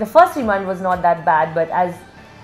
the first three months was not that bad, but as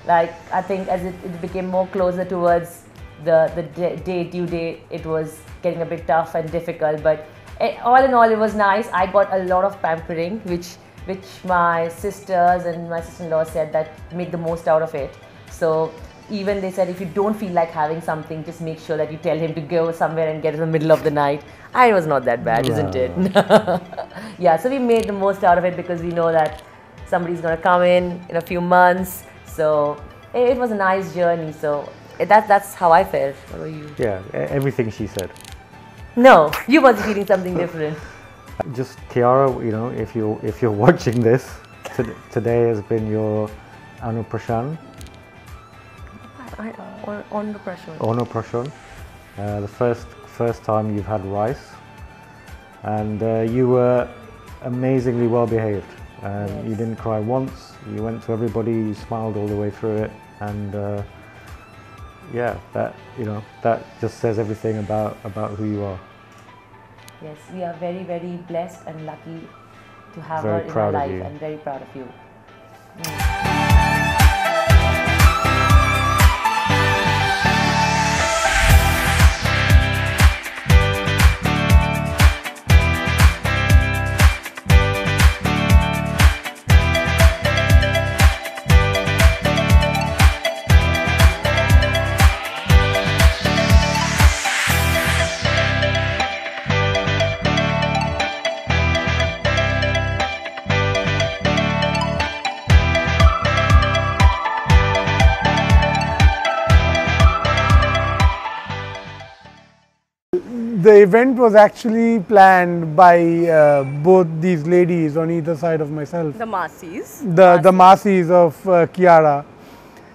like I think as it, it became more closer towards the the day, day due date, it was getting a bit tough and difficult. But eh, all in all, it was nice. I got a lot of pampering, which which my sisters and my sister-in-law said that make the most out of it. So even they said if you don't feel like having something, just make sure that you tell him to go somewhere and get in the middle of the night. I was not that bad, isn't it? yeah, so we made the most out of it because we know that somebody's gonna come in in a few months. So it, it was a nice journey. So it, that that's how I felt. How about you? Yeah, everything she said. No, you must be feeling something different. Just Kiara, you know, if you if you're watching this, to, today has been your Anuprashan, I, on, on the pressure. Anuprashan, uh, the first first time you've had rice, and uh, you were amazingly well behaved. Um, You didn't cry once. You went to everybody. You smiled all the way through it, and uh, yeah, that you know that just says everything about about who you are. Yes, we are very, very blessed and lucky to have Very her in our life and very proud of you. The event was actually planned by uh, both these ladies on either side of myself. The Masis. The the Masis of uh, Kiara,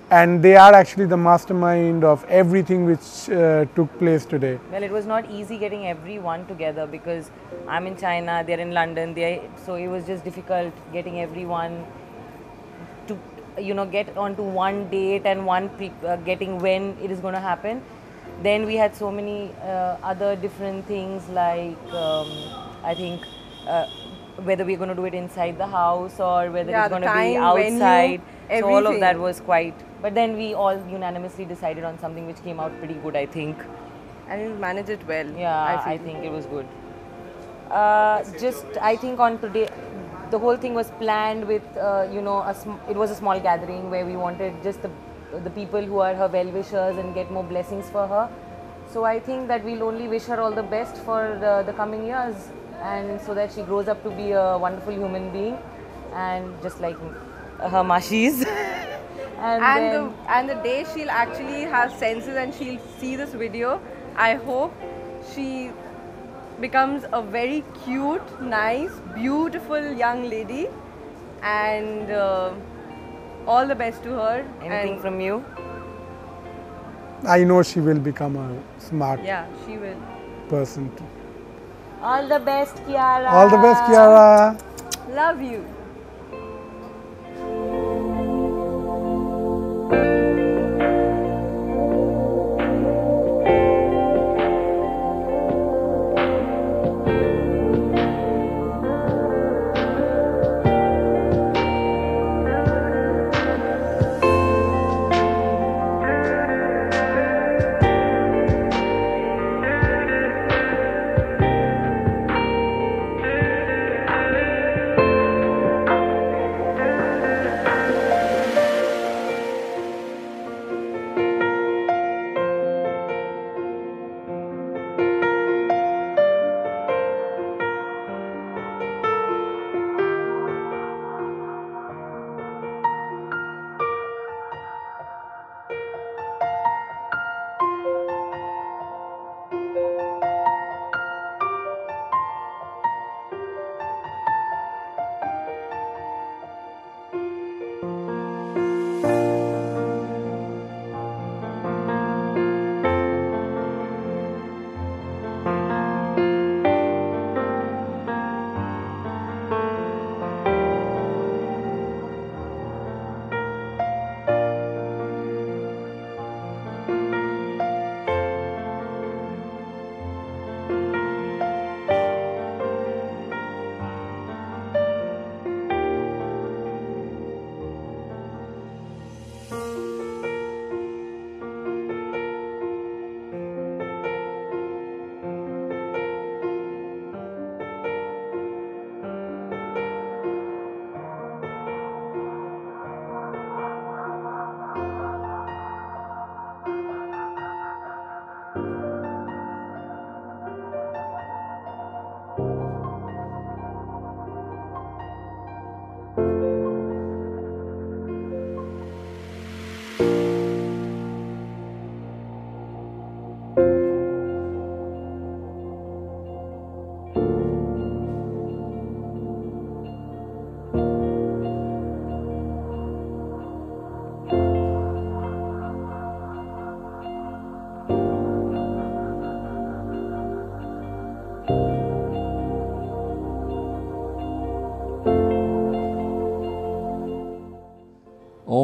and they are actually the mastermind of everything which uh, took place today. Well, it was not easy getting everyone together because I'm in China, they're in London, they so it was just difficult getting everyone to you know get onto one date and one uh, getting when it is going to happen. Then we had so many uh, other different things like um, I think. Uh, whether we're going to do it inside the house or whether Yeah, it's going to be time, venue, outside. So all of that was quite. But then we all unanimously decided on something which came out pretty good, I think. And you managed it well. Yeah, I, I, think it was good. Uh, just, I think on today, the whole thing was planned with, uh, you know, a sm- it was a small gathering where we wanted just the, the people who are her well wishers and get more blessings for her. So I think that we'll only wish her all the best for the, the coming years and so that she grows up to be a wonderful human being and just like her mashis. and And the and the day she'll actually have senses and she'll see this video, I hope she becomes a very cute, nice, beautiful young lady. And uh, all the best to her. anything and from you? I know she will become a smart yeah, she will. person. Too. All the best, Kiara. All the best, Kiara. Love you.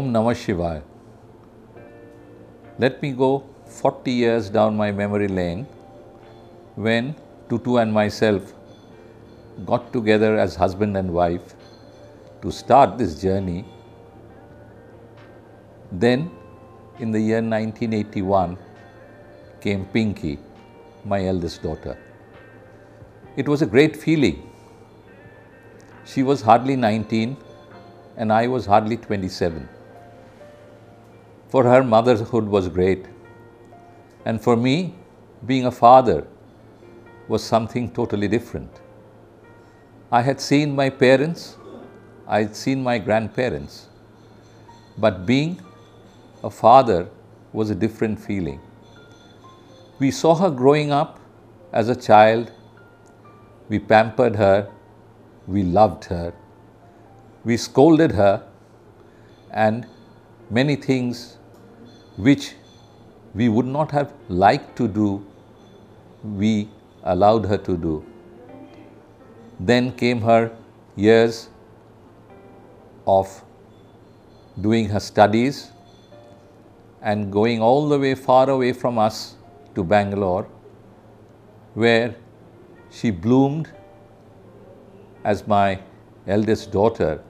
Namah Shivaya. Let me go 40 years down my memory lane when Tutu and myself got together as husband and wife to start this journey. Then, in the year 1981, came Pinky, my eldest daughter. It was a great feeling. She was hardly 19 and I was hardly 27. For her, motherhood was great. And for me, being a father was something totally different. I had seen my parents, I had seen my grandparents, but being a father was a different feeling. We saw her growing up as a child, we pampered her, we loved her, we scolded her, and many things which we would not have liked to do, we allowed her to do. Then came her years of doing her studies and going all the way far away from us to Bangalore, where she bloomed as my eldest daughter,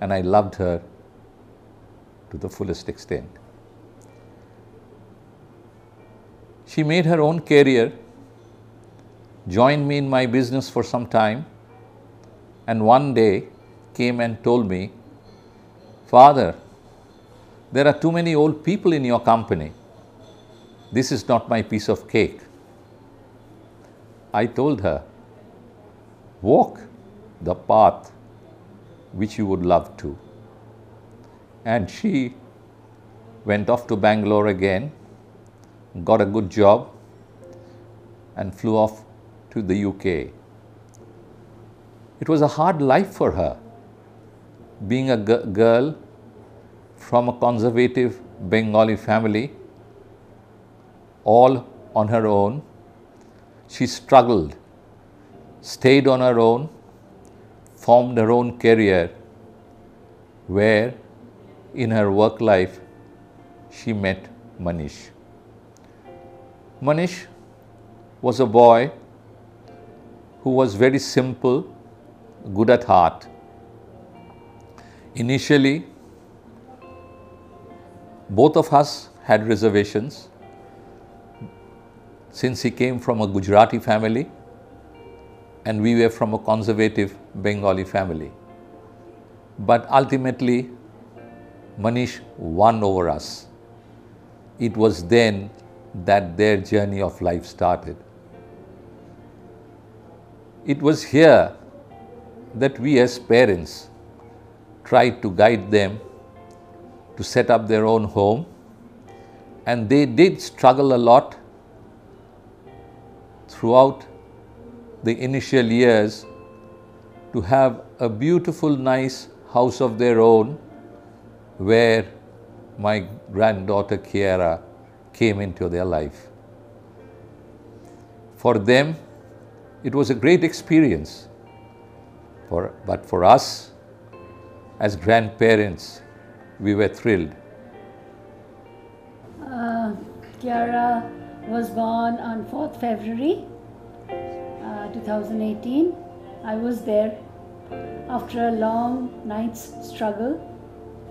and I loved her to the fullest extent. She made her own career, joined me in my business for some time, and one day came and told me, Father, there are too many old people in your company. This is not my piece of cake. I told her, walk the path which you would love to. And she went off to Bangalore again, got a good job, and flew off to the UK. It was a hard life for her, being a girl from a conservative Bengali family, all on her own. She struggled, stayed on her own, formed her own career, where in her work life she met Manish. Manish was a boy who was very simple, good at heart. Initially, both of us had reservations since he came from a Gujarati family and we were from a conservative Bengali family. But ultimately, Manish won over us. It was then that their journey of life started. It was here that we as parents tried to guide them to set up their own home, and they did struggle a lot throughout the initial years to have a beautiful, nice house of their own where my granddaughter Kiara came into their life. For them, it was a great experience. For, but for us, as grandparents, we were thrilled. Uh, Kiara was born on 4th February uh, 2018. I was there. After a long night's struggle,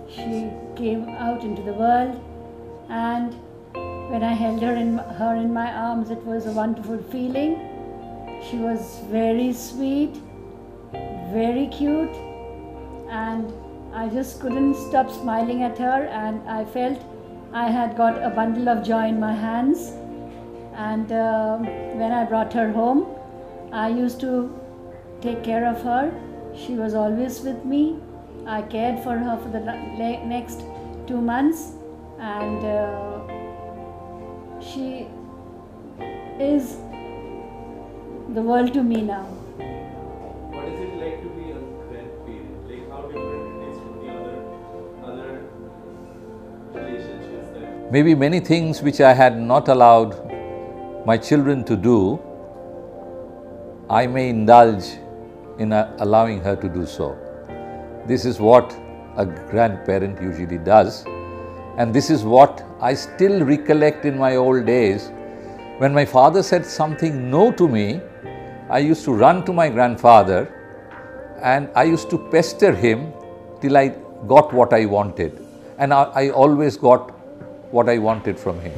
she came out into the world, and when I held her in, her in my arms, it was a wonderful feeling. She was very sweet, very cute, and I just couldn't stop smiling at her, and I felt I had got a bundle of joy in my hands. And uh, when I brought her home, I used to take care of her. She was always with me. I cared for her for the next two months, and uh, she is the world to me now. What is it like to be a grandparent? Like how different it is from the other other relationships that Maybe many things which I had not allowed my children to do, I may indulge in uh, allowing her to do so. This is what a grandparent usually does And this is what I still recollect in my old days. When my father said something no to me, I used to run to my grandfather and I used to pester him till I got what I wanted. And I, I always got what I wanted from him.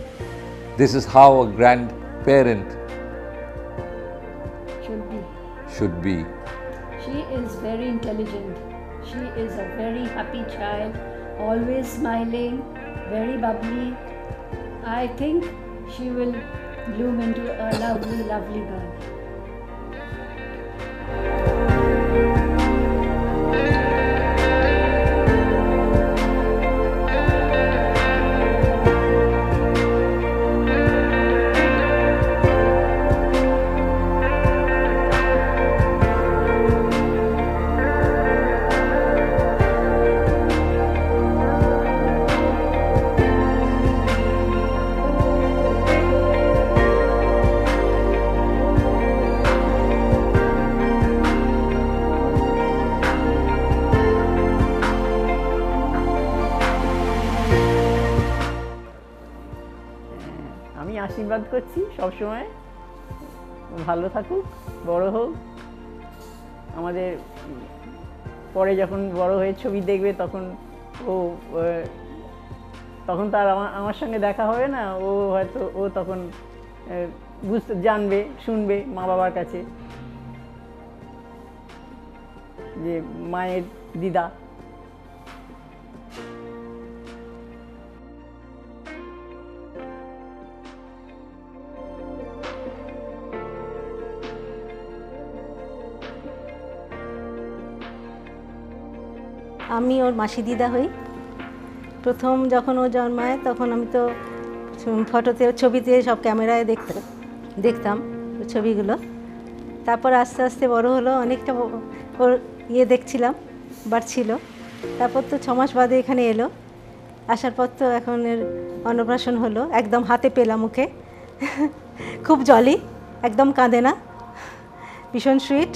This is how a grandparent Should be. should be. She is very intelligent. She is a very happy child, always smiling, very bubbly. I think she will bloom into a lovely, lovely girl. সবসময়। ভালো থাকুক, বড় হোক। আমাদের, পরে যখন বড় হয়ে ছবি দেখবে তখন ও তখন তার আমার আমার সঙ্গে দেখা হবে না। ও হয়তো, ও তখন বুঝতে, জানবে, শুনবে মা বাবার কাছে যে, মায়ের দিদা। আমি ওর মাসি দিদা হই। প্রথম যখন ও জন্মায় তখন আমি তো ফটোতে, ছবিতে সব ক্যামেরায় দেখতাম দেখতাম ছবিগুলো। তারপর আস্তে আস্তে বড় হলো, অনেকটা ওর ইয়ে দেখছিলাম, বাড়ছিল। তারপর তো ছমাস বাদে এখানে এলো। আসার পর তো এখন এর অন্নপ্রাশন হলো। একদম হাতে পেলাম মুখে খুব জলি একদম কাঁদে না। ভীষণ sweet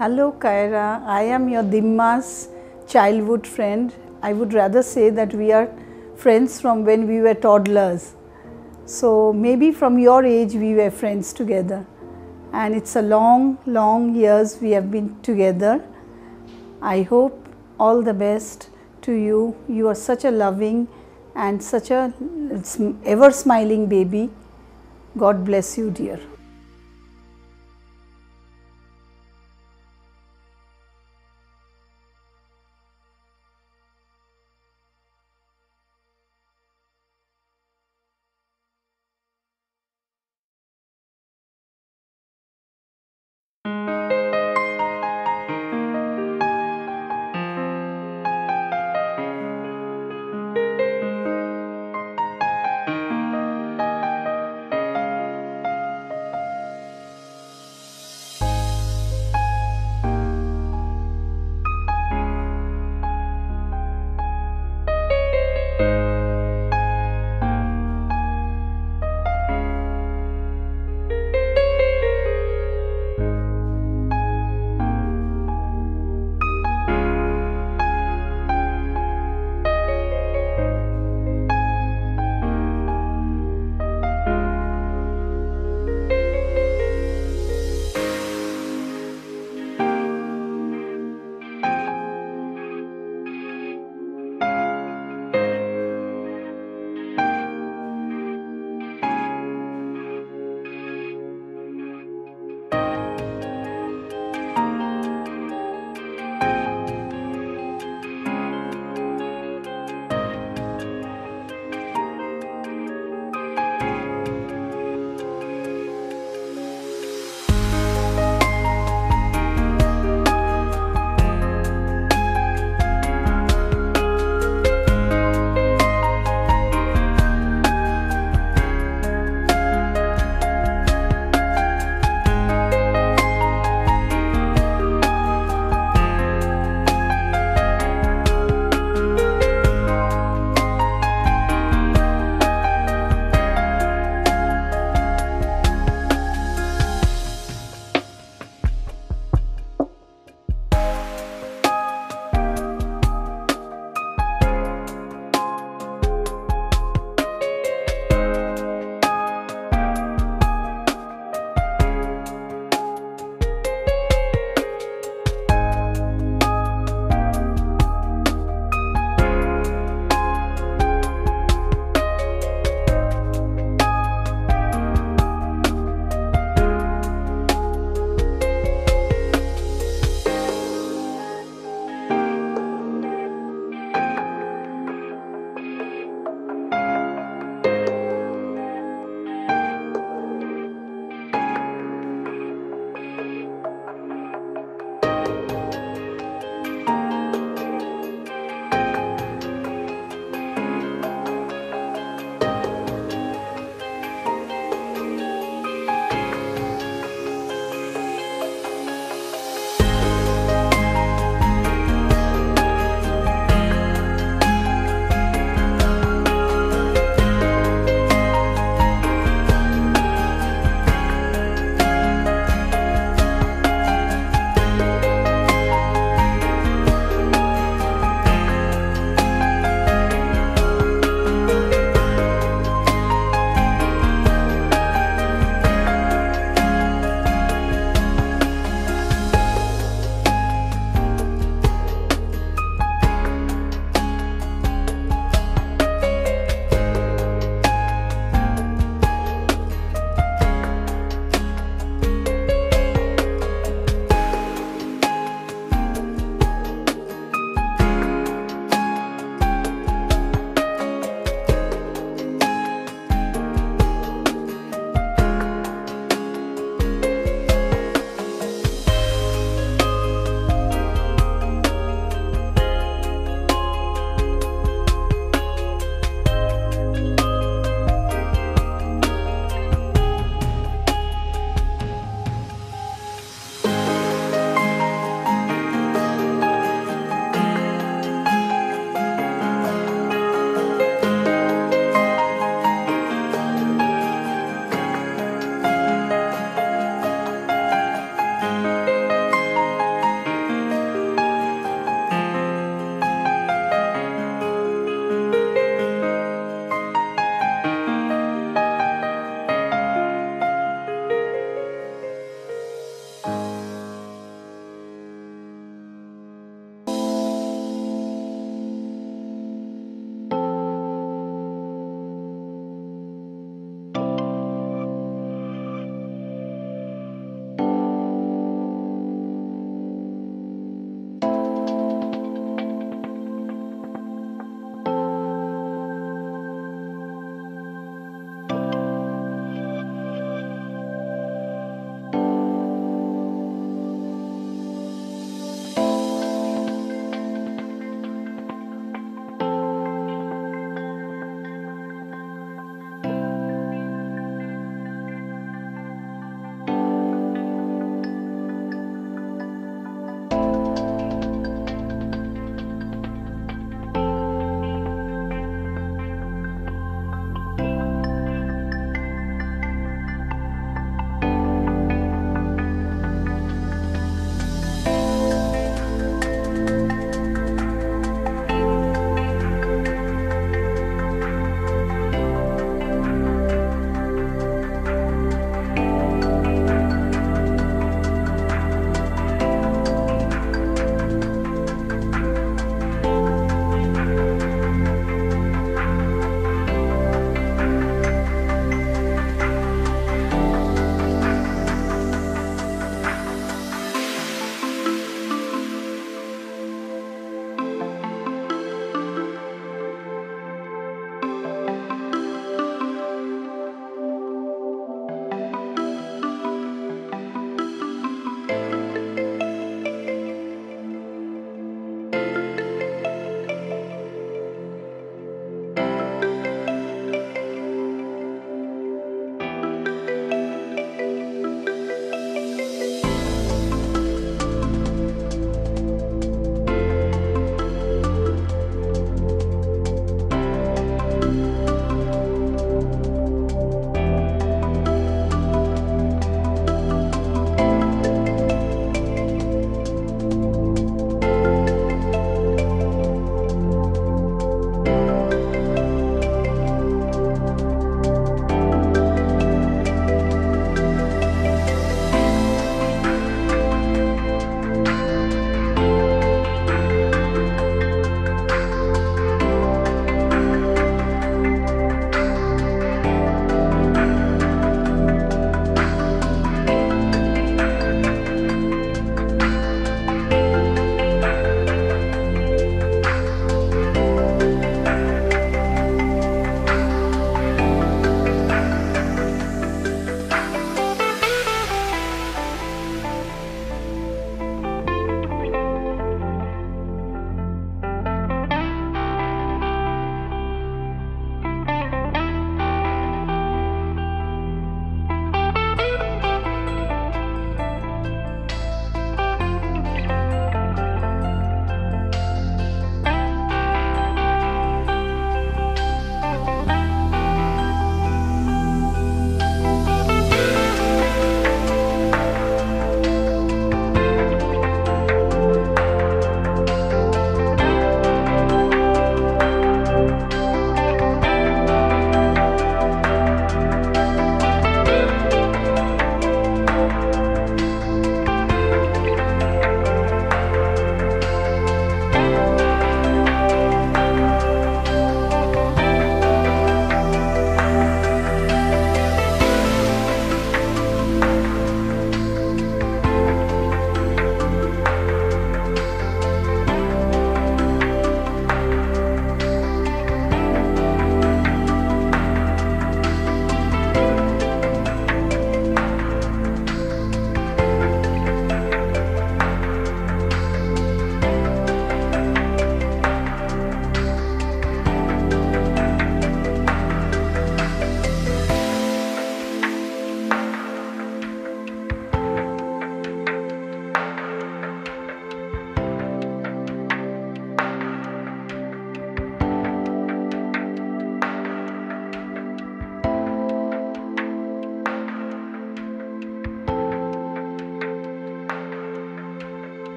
Hello, Kiara. I am your Dimma's childhood friend. I would rather say that we are friends from when we were toddlers. So, maybe from your age, we were friends together. And it's a long, long years we have been together. I hope all the best to you. You are such a loving and such a ever smiling baby. God bless you, dear.